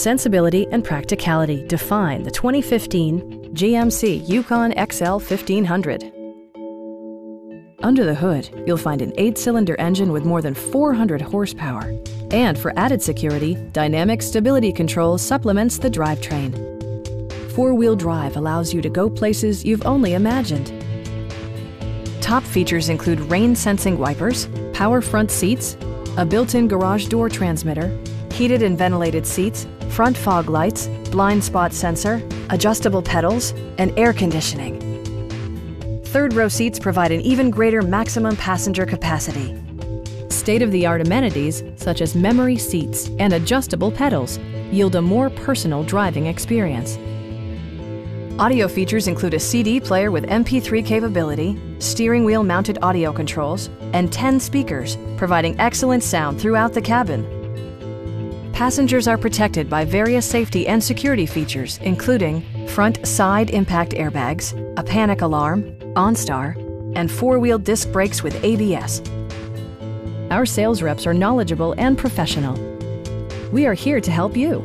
Sensibility and practicality define the 2015 GMC Yukon XL 1500. Under the hood, you'll find an eight-cylinder engine with more than 400 horsepower. And for added security, Dynamic Stability Control supplements the drivetrain. Four-wheel drive allows you to go places you've only imagined. Top features include rain-sensing wipers, power front seats, a built-in garage door transmitter, heated and ventilated seats, front fog lights, blind spot sensor, adjustable pedals, and air conditioning. Third row seats provide an even greater maximum passenger capacity. State-of-the-art amenities, such as memory seats and adjustable pedals, yield a more personal driving experience. Audio features include a CD player with MP3 capability, steering wheel mounted audio controls, and 10 speakers, providing excellent sound throughout the cabin. Passengers are protected by various safety and security features, including front side impact airbags, a panic alarm, OnStar, and four-wheel disc brakes with ABS. Our sales reps are knowledgeable and professional. We are here to help you.